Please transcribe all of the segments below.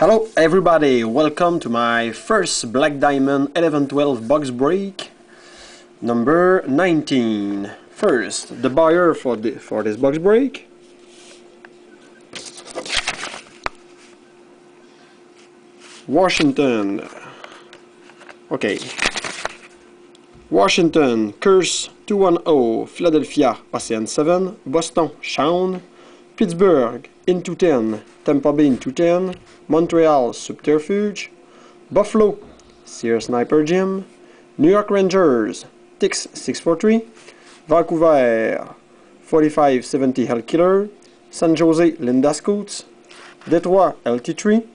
Hello everybody, welcome to my first Black Diamond 1112 box break number 19. First, the buyer for, the, for this box break. Washington. Okay. Washington, Curse 210, Philadelphia, Ocean 7, Boston, Shaun, Pittsburgh, into 10, Tampa Bay into 10, Montreal, Subterfuge, Buffalo, Sears Sniper Gym, New York Rangers, Tix 643, Vancouver, 4570 Hellkiller, San Jose, Linda Scoots, Detroit, LT3,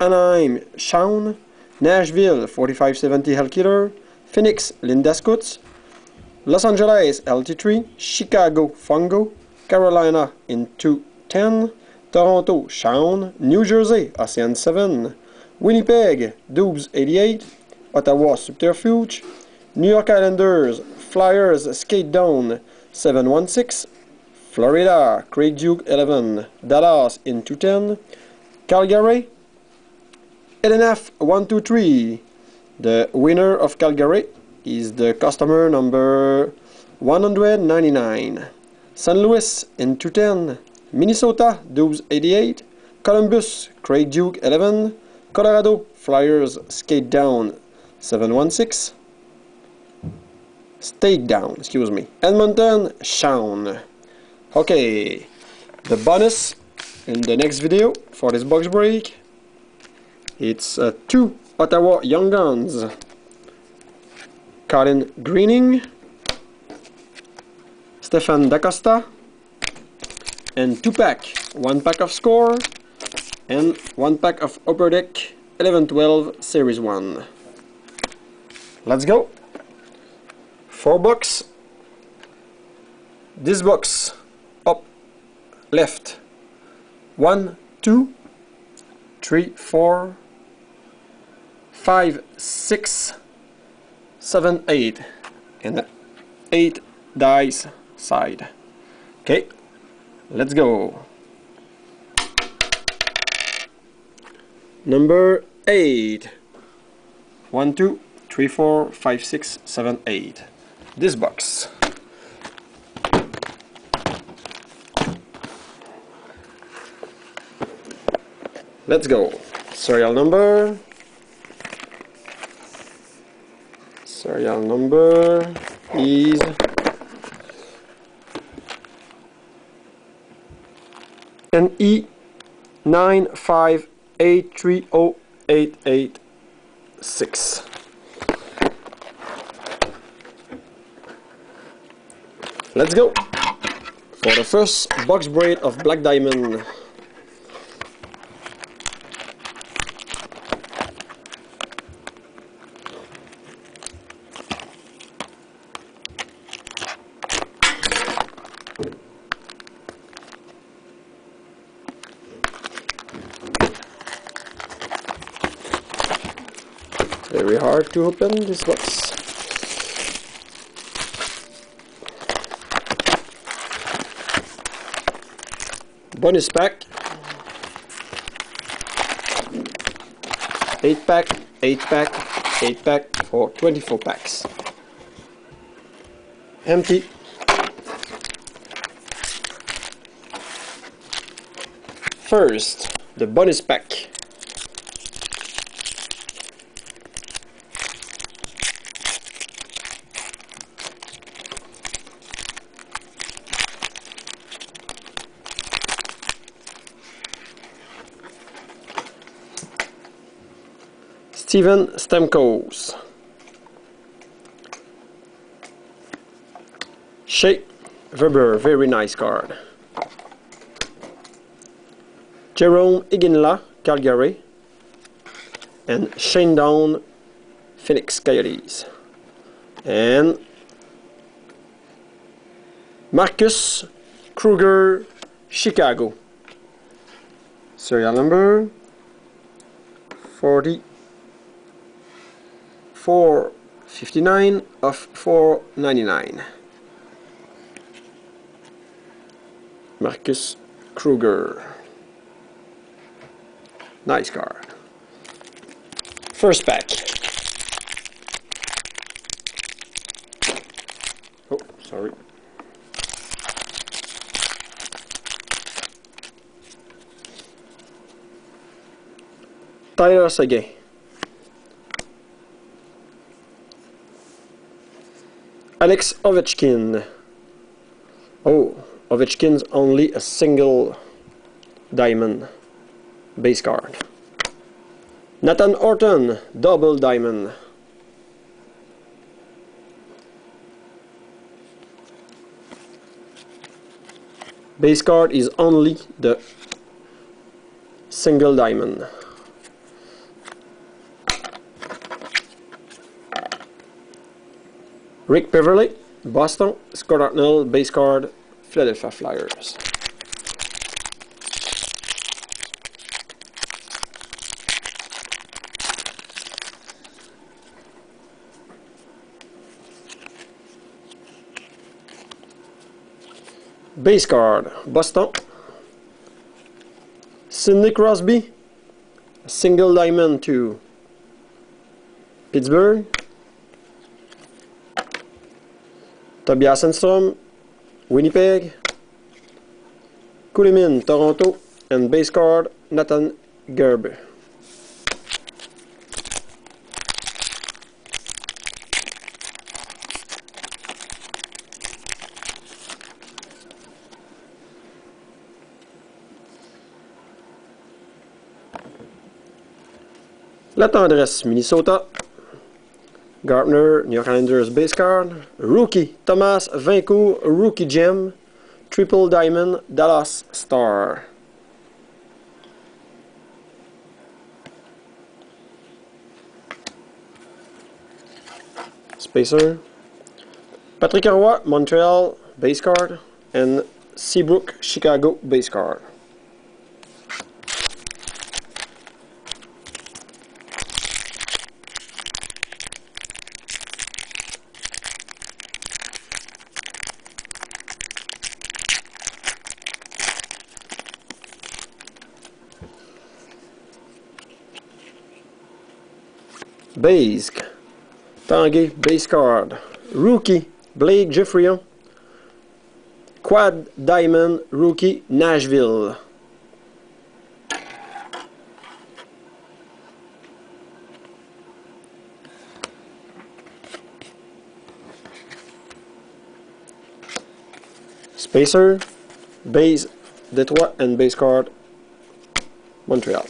Anaheim, Shaun, Nashville, 4570 Hellkiller, Phoenix, Linda Scoots, Los Angeles, LT3, Chicago, Fungo, Carolina in 210, Toronto, Shaun, New Jersey, Ocean 7, Winnipeg, Dubs 88, Ottawa, Subterfuge, New York Islanders, Flyers, Skate Down 716, Florida, Craig Duke 11, Dallas in 210, Calgary, LNF 123, the winner of Calgary is the customer number 199. St. Louis in 210. Minnesota Dubs 88. Columbus Craig Duke 11. Colorado Flyers Skate Down 716. Stake Down, excuse me. Edmonton Shaun. Okay, the bonus in the next video for this box break it's uh, two Ottawa Young Guns. Colin Greening, Stefan Dacosta, and two pack, one pack of Score, and one pack of Upper Deck 11-12 Series 1. Let's go! Four bucks. This box up, left. One, two, three, four, five, six, seven, eight, and eight dice side. Okay, let's go. Number eight. One, two, three, four, five, six, seven, eight. This box. Let's go. Serial number serial number is NE nine five eight three oh eight eight six. Let's go for the first box braid of Black Diamond. Very hard to open this box. Bonus pack. 8 pack, 8 pack, 8 pack for 24 packs. Empty. First, the bonus pack. Steven Stamkos. Shea Weber, very nice card. Jarome Iginla, Calgary. And Shane Doan, Phoenix Coyotes. And Marcus Kruger, Chicago. Serial number 40. 459 of 499 Marcus Kruger Nice card. First pack. Oh, sorry. Tyler Seguin. Alex Ovechkin. Oh, Ovechkin's only a single diamond base card. Nathan Horton, double diamond. Base card is only the single diamond. Rick Peverley, Boston, Scott Hartnell, base card, Philadelphia Flyers. Base card, Boston. Sidney Crosby, single diamond to Pittsburgh. Tobias Winnipeg. Kulimin, Toronto. And base card, Nathan Gerber. La tendresse, Minnesota. Gartner, New York Islanders base card. Rookie, Thomas Vincour, rookie gem. Triple diamond, Dallas Star. Spacer. Patrick Roy, Montreal base card. And Seabrook, Chicago base card. Base. Tanguay, base card. Rookie, Blake Geoffrion. Quad Diamond, rookie, Nashville. Spacer, base, Detroit, and base card, Montreal.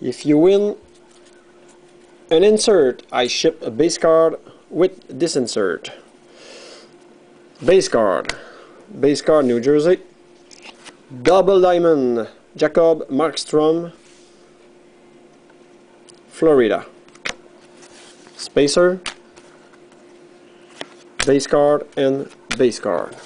If you win an insert, I ship a base card with this insert. Base card. Base card, New Jersey. Double Diamond, Jacob Markstrom, Florida. Spacer, base card, and base card.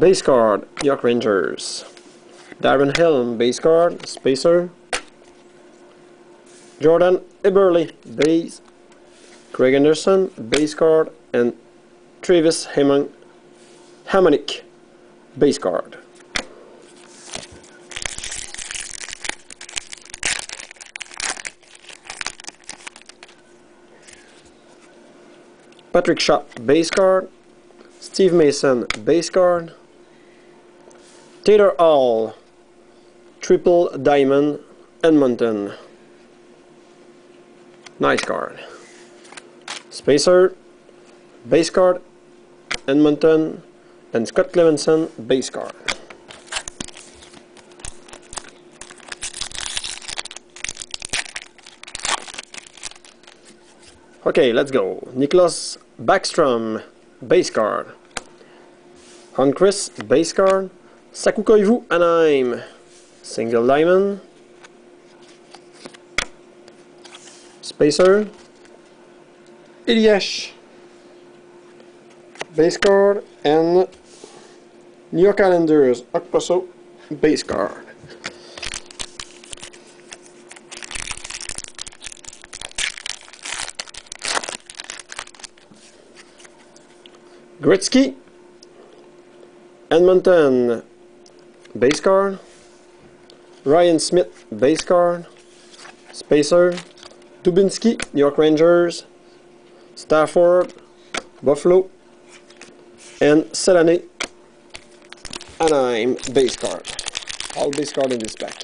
Base card, York Rangers. Darren Helm, base card, Spacer. Jordan Eberle, base. Craig Anderson, base card. And Travis Hammond, Hamonic, base card. Patrick Shaw, base card. Steve Mason, base card. Taylor Hall, Triple Diamond, Edmonton. Nice card. Spacer, base card, Edmonton, and Scott Clemmensen, base card. Okay, let's go. Nicholas Backstrom, base card. Chris, base card. Saku Koivu, Anaheim. Single diamond. Spacer. Iliesh. Base card. And New York Islanders, Okposo. base card. Gretzky, Edmonton, base card. Ryan Smyth, base card. Spacer, Dubinsky, New York Rangers. Stafford, Buffalo. And Selanne, Anaheim, base card. All base card in this pack.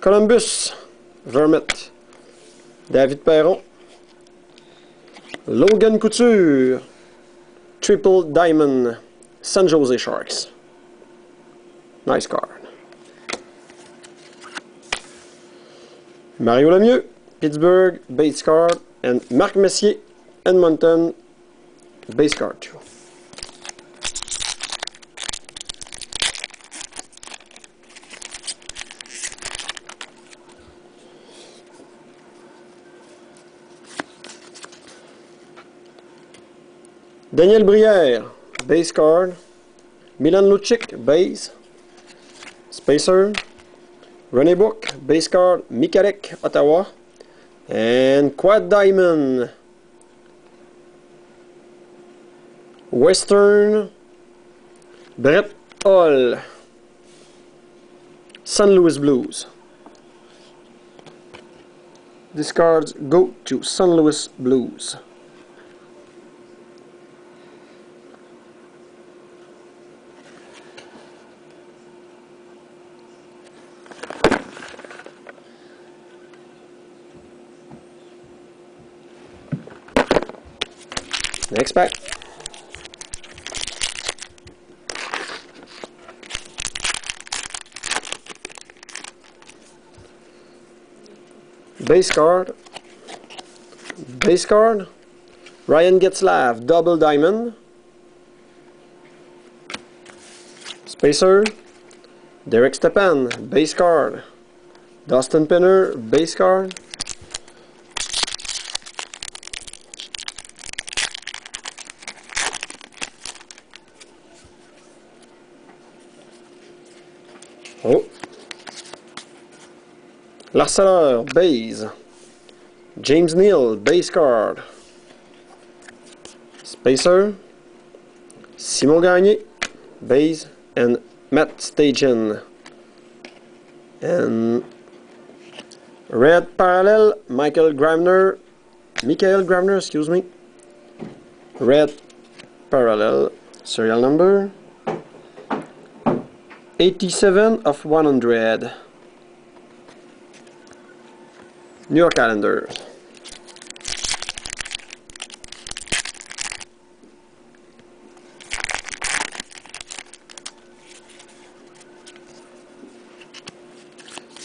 Columbus, Vermette, David Perron, Logan Couture, Triple Diamond, San Jose Sharks. Nice card. Mario Lemieux, Pittsburgh, base card, and Mark Messier, Edmonton, base card too. Daniel Brière, base card. Milan Lucic, base. Spacer. René Bourque, base card. Michalek, Ottawa. And Quad Diamond. Western. Brett Hall. San Luis Blues. These cards go to San Luis Blues. Next pack. Base card. Base card. Ryan Getzlaf, double diamond. Spacer. Derek Stepan, base card. Dustin Penner, base card. Oh. Larceleur, base. James Neal, base card. Spacer. Simon Gagné, base. And Matt Stajan. And red parallel, Michael Grabner. Michael Grabner, excuse me. Red parallel, serial number 87 of 100. New York calendar.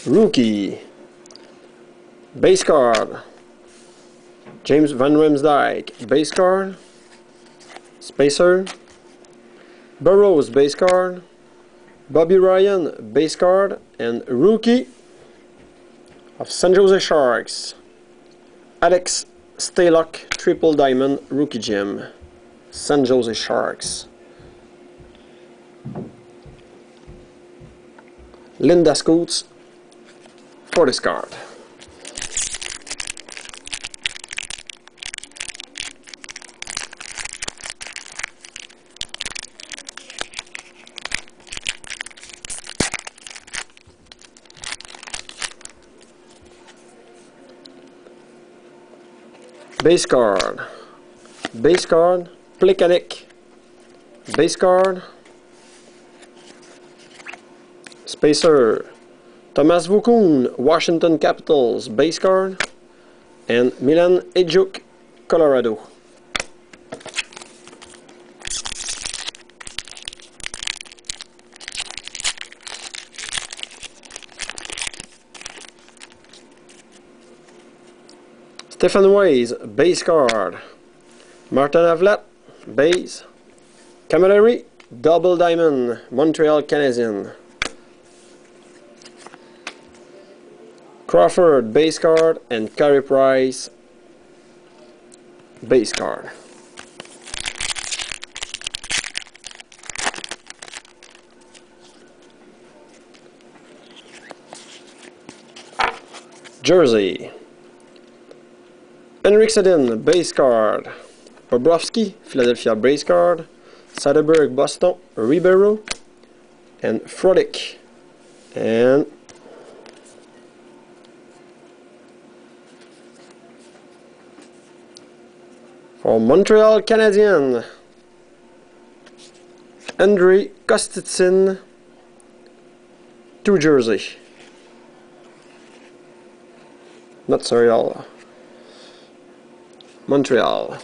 Rookie. Base card. James Van Riemsdyk. Base card. Spacer. Burrows base card. Bobby Ryan base card. And rookie of San Jose Sharks. Alex Stalock triple diamond rookie gem. San Jose Sharks. Linda Scoots for this card. Base card. Base card. Plekanec. Base card. Spacer. Thomas Vokoun, Washington Capitals, base card. And Milan Hejduk, Colorado. Stefan Weiss, base card. Martin Havlat, base. Camilleri, double diamond, Montreal Canadiens. Crawford, base card, and Carey Price, base card. Jersey. Henrik Sedin, base card. Bobrovsky, Philadelphia base card. Soderberg, Boston, Ribeiro, and Frodick. And for Montreal Canadien, Andrei Kostitsyn, New Jersey. Not Sorry, Montreal.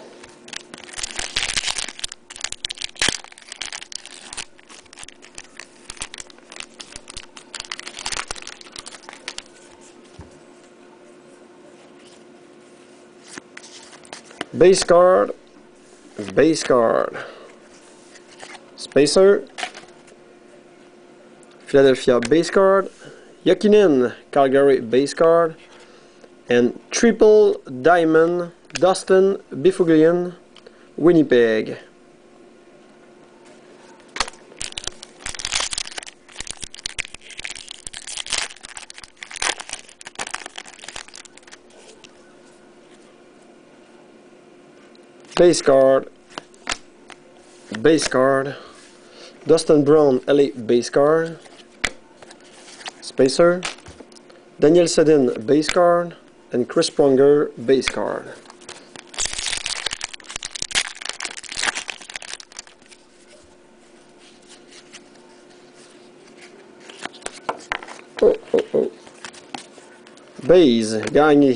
Base card, base card, Spacer, Philadelphia base card, Jokinen, Calgary base card, and triple diamond, Dustin Byfuglien Winnipeg. Base card, base card, Dustin Brown LA base card, Spacer, Daniel Sedin base card, and Chris Pronger base card. Oh, oh, oh. Base, Gagné,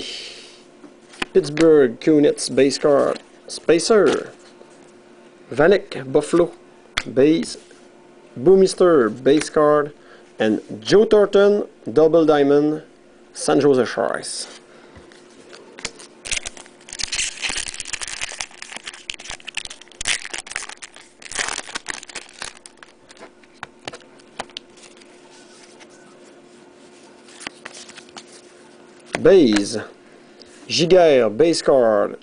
Pittsburgh, Kunitz, base card. Spacer, Vanek, Buffalo, base, Bouwmeester, base card, and Joe Thornton, double diamond, San Jose Sharks. Base, Giguère, base card,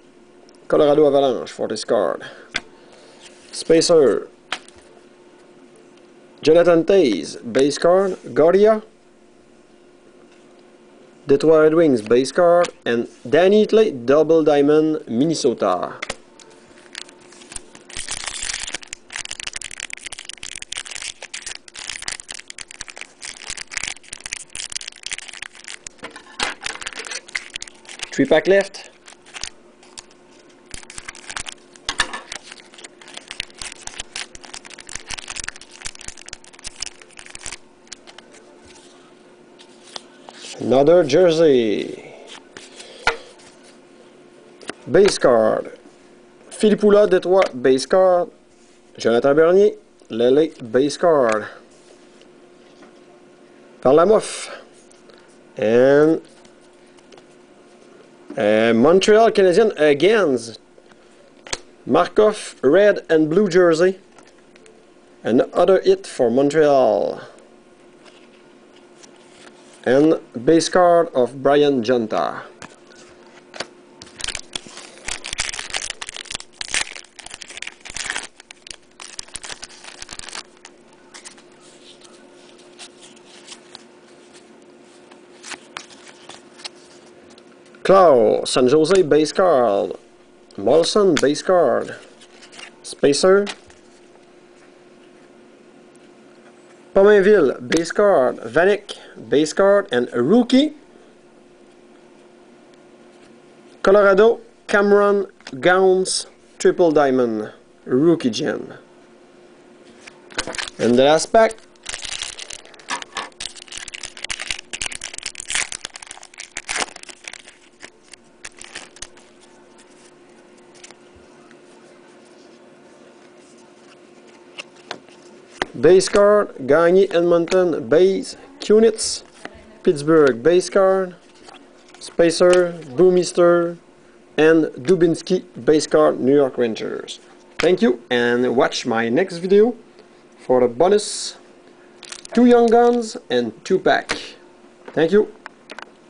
Colorado Avalanche for this card. Spacer. Jonathan Toews, base card. Guardia. Detroit Red Wings, base card. And Dany Heatley, double diamond, Minnesota. Three pack left. Another jersey. Base card. Philippe Oula, Detroit, base card. Jonathan Bernier, Lele, base card. Varlamov. And uh, Montreal Canadien again. Markov, red and blue jersey. Another hit for Montreal and base card of Brian Gionta. Clowe, San Jose base card, Molson base card, Spacer, Pominville, base card. Vanek, base card. And rookie. Colorado, Cameron Gaunce, triple diamond, rookie gem. And the last pack. Base card, Gagné Edmonton, base, Kunitz, Pittsburgh base card, Spacer, Bouwmeester, and Dubinsky base card, New York Rangers. Thank you and watch my next video for a bonus, two young guns and two pack. Thank you.